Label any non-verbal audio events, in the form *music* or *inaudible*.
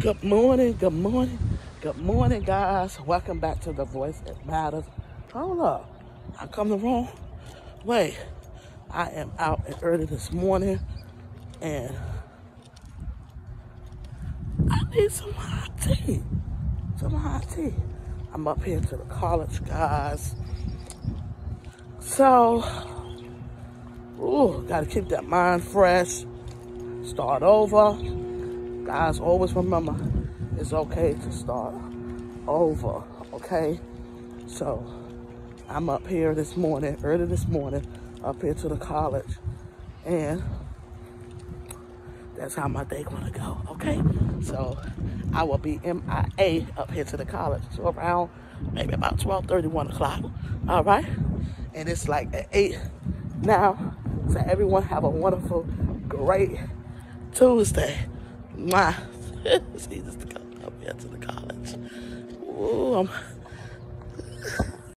Good morning, good morning, good morning, guys. Welcome back to The Voice That Matters. Hold up, I come the wrong way. I am out early this morning and I need some hot tea. Some hot tea. I'm up here to the college, guys. So, ooh, gotta keep that mind fresh. Start over guys, always remember it's okay to start over, okay? So I'm up here this morning, early this morning, up here to the college, and that's how my day gonna go, okay? So I will be MIA up here to the college, so around maybe about 12, 30, 1 o'clock, all right? And it's like at 8 now, so everyone have a wonderful, great Tuesday. My, *laughs* Jesus to come up here to the college. Ooh, I'm,